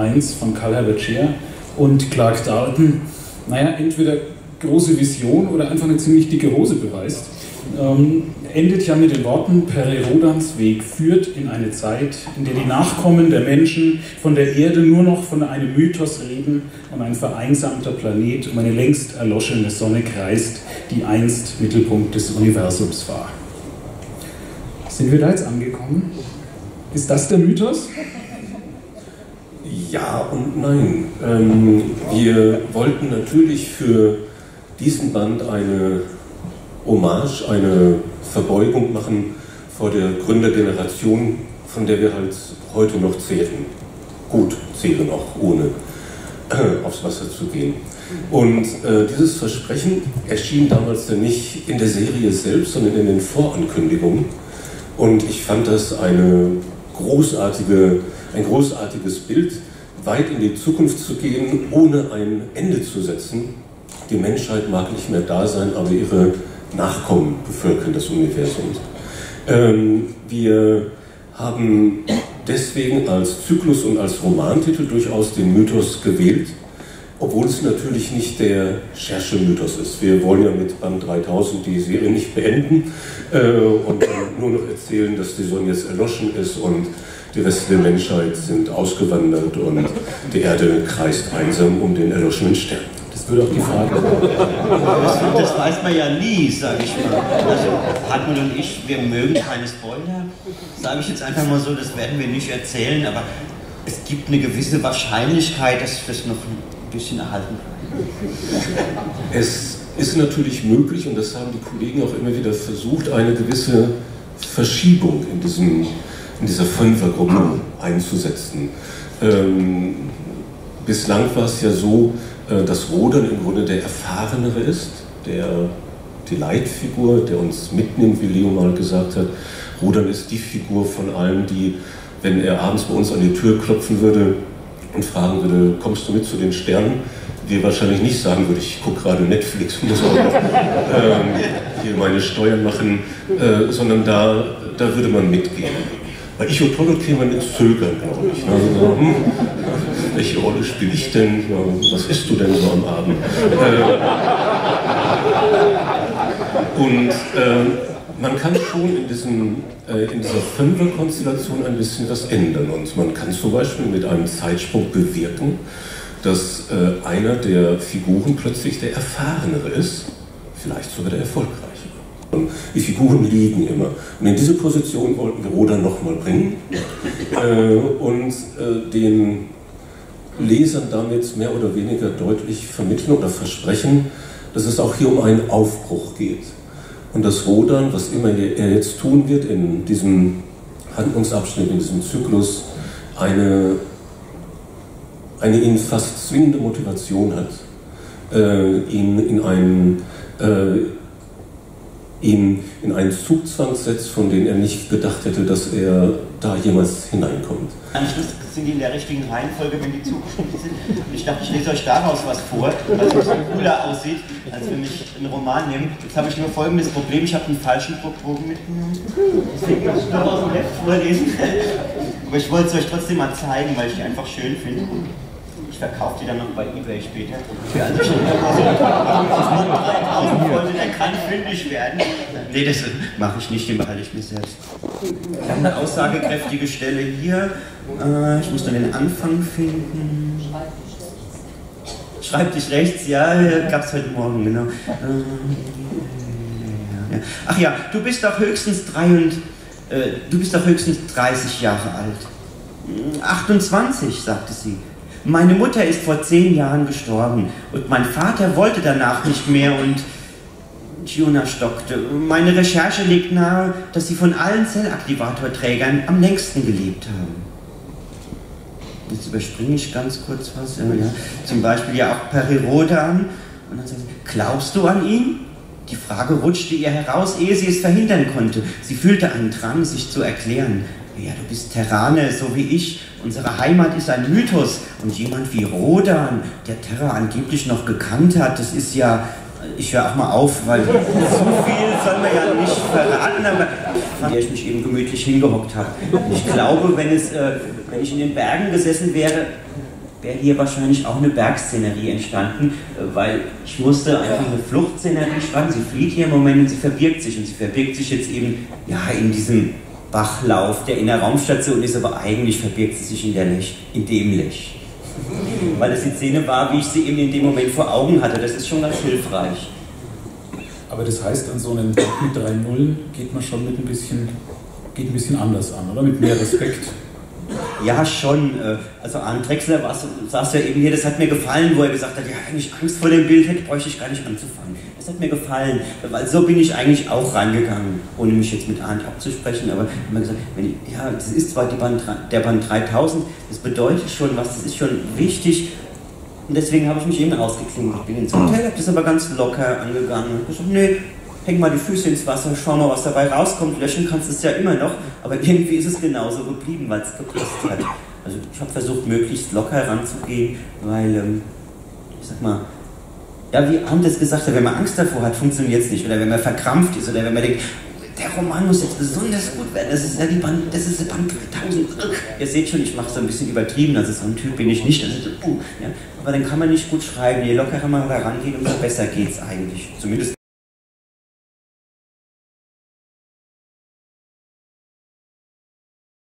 1 von Karl Herbert Scheer und Clark Dalton, naja, entweder große Vision oder einfach eine ziemlich dicke Hose beweist. Ähm, endet ja mit den Worten, Pere Rodans Weg führt in eine Zeit, in der die Nachkommen der Menschen von der Erde nur noch von einem Mythos reden und ein vereinsamter Planet um eine längst erloschene Sonne kreist, die einst Mittelpunkt des Universums war. Sind wir da jetzt angekommen? Ist das der Mythos? Ja und nein. Ähm, wir wollten natürlich für diesen Band eine Hommage, eine Verbeugung machen vor der Gründergeneration, von der wir halt heute noch zählen. Gut zählen auch, ohne äh, aufs Wasser zu gehen. Und äh, dieses Versprechen erschien damals ja nicht in der Serie selbst, sondern in den Vorankündigungen. Und ich fand das eine großartige, ein großartiges Bild, weit in die Zukunft zu gehen, ohne ein Ende zu setzen. Die Menschheit mag nicht mehr da sein, aber ihre Nachkommen bevölkern das Universum. Ähm, wir haben deswegen als Zyklus und als Romantitel durchaus den Mythos gewählt, obwohl es natürlich nicht der Cherche-Mythos ist. Wir wollen ja mit Band 3000 die Serie nicht beenden äh, und nur noch erzählen, dass die Sonne jetzt erloschen ist und die Reste der Menschheit sind ausgewandert und die Erde kreist einsam um den erloschenen Stern. Das würde auch die Frage. Das, das weiß man ja nie, sage ich mal. Also Hartmut und ich, wir mögen keine Spoiler. Sage ich jetzt einfach mal so, das werden wir nicht erzählen, aber es gibt eine gewisse Wahrscheinlichkeit, dass wir es noch ein bisschen erhalten können. Es ist natürlich möglich, und das haben die Kollegen auch immer wieder versucht, eine gewisse Verschiebung in, diesem, in dieser Fünfergruppe einzusetzen. Ähm, bislang war es ja so, äh, dass Rodan im Grunde der Erfahrenere ist, der die Leitfigur, der uns mitnimmt, wie Leo mal gesagt hat. Rodan ist die Figur von allen, die, wenn er abends bei uns an die Tür klopfen würde und fragen würde, kommst du mit zu den Sternen, wir wahrscheinlich nicht sagen würde, ich gucke gerade Netflix, muss auch noch ähm, hier meine Steuern machen, äh, sondern da, da würde man mitgehen. Bei Ich und Tollot käme man ins Zögern, glaube ich. Also, hm, welche Rolle spiele ich denn? Was isst du denn so am Abend? Äh, und äh, man kann schon in, diesem, äh, in dieser Fünfer-Konstellation ein bisschen was ändern. Und man kann zum Beispiel mit einem Zeitsprung bewirken, dass äh, einer der Figuren plötzlich der Erfahrenere ist, vielleicht sogar der Erfolgreichere. Die Figuren liegen immer. Und in diese Position wollten wir Roda nochmal bringen äh, und äh, den Lesern damit mehr oder weniger deutlich vermitteln oder versprechen, dass es auch hier um einen Aufbruch geht. Und das Rodern, was immer er jetzt tun wird in diesem Handlungsabschnitt, in diesem Zyklus, eine, eine ihn fast zwingende Motivation hat, äh, ihn in einen, äh, ihn in einen Zugzwang setzt, von dem er nicht gedacht hätte, dass er da jemals hineinkommt. Am Schluss sind die in der richtigen Reihenfolge, wenn die zugeschnitten sind. Ich dachte, ich lese euch daraus was vor, weil es ein bisschen cooler aussieht, als wenn ich einen Roman nehme. Jetzt habe ich nur folgendes Problem, ich habe einen falschen Druckbogen mitgenommen. Deswegen muss ich noch aus dem Heft vorlesen. Aber ich wollte es euch trotzdem mal zeigen, weil ich die einfach schön finde. Ich verkaufe die dann noch bei Ebay später. Für schon 3000 Freunde, der kann fündig werden. Nee, das mache ich nicht, den behalte ich mir selbst. Ich habe eine aussagekräftige Stelle hier. Äh, ich muss dann den Anfang finden. Schreibtisch rechts, ja, gab es heute Morgen, genau. Äh. Ach ja, du bist doch höchstens drei und äh, du bist doch höchstens 30 Jahre alt. 28, sagte sie. Meine Mutter ist vor zehn Jahren gestorben und mein Vater wollte danach nicht mehr und Giona stockte. Meine Recherche legt nahe, dass sie von allen Zellaktivatorträgern am längsten gelebt haben. Jetzt überspringe ich ganz kurz was. Ja, ja. Zum Beispiel ja auch Perirodan. Und dann sagt sie, glaubst du an ihn? Die Frage rutschte ihr heraus, ehe sie es verhindern konnte. Sie fühlte einen Drang, sich zu erklären. Ja, du bist Terraner, so wie ich. Unsere Heimat ist ein Mythos. Und jemand wie Rodan, der Terra angeblich noch gekannt hat, das ist ja Ich höre auch mal auf, weil zu viel soll man ja nicht verraten, aber an der ich mich eben gemütlich hingehockt habe. Ich glaube, wenn, es, äh, wenn ich in den Bergen gesessen wäre, wäre hier wahrscheinlich auch eine Bergszenerie entstanden, äh, weil ich musste einfach eine Fluchtszenerie schreiben. Sie flieht hier im Moment und sie verbirgt sich und sie verbirgt sich jetzt eben ja, in diesem Bachlauf, der in der Raumstation ist, aber eigentlich verbirgt sie sich in, der Lech, in dem Lech. Weil es die Szene war, wie ich sie eben in dem Moment vor Augen hatte. Das ist schon ganz hilfreich. Aber das heißt, an so einem Tag mit drei Nullen geht man schon mit ein bisschen, geht ein bisschen anders an, oder? Mit mehr Respekt. Ja, schon. Äh, also Arne Drechsler saß ja eben hier, das hat mir gefallen, wo er gesagt hat, ja, wenn ich Angst vor dem Bild hätte, bräuchte ich gar nicht anzufangen. Das hat mir gefallen, weil so bin ich eigentlich auch rangegangen, ohne mich jetzt mit Arndt abzusprechen, aber ich habe gesagt, wenn ich, ja, das ist zwar Band, der Band 3000, das bedeutet schon was, das ist schon wichtig, und deswegen habe ich mich eben ausgeklingt. Ich bin ins Hotel, habe das aber ganz locker angegangen und gesagt, nee, häng mal die Füße ins Wasser, schau mal, was dabei rauskommt. Löschen kannst du es ja immer noch, aber irgendwie ist es genauso geblieben, weil es gepasst hat. Also ich habe versucht, möglichst locker ranzugehen, weil, ähm, ich sag mal, ja, wie Arndt es gesagt hat, wenn man Angst davor hat, funktioniert es nicht. Oder wenn man verkrampft ist oder wenn man denkt, der Roman muss jetzt besonders gut werden, das ist ja die Band, das ist die Band 3000. Ihr seht schon, ich mache es ein bisschen übertrieben, also so ein Typ bin ich nicht. Also, uh, ja. Aber dann kann man nicht gut schreiben. Je lockerer man da rangeht, umso besser geht es eigentlich. Zumindest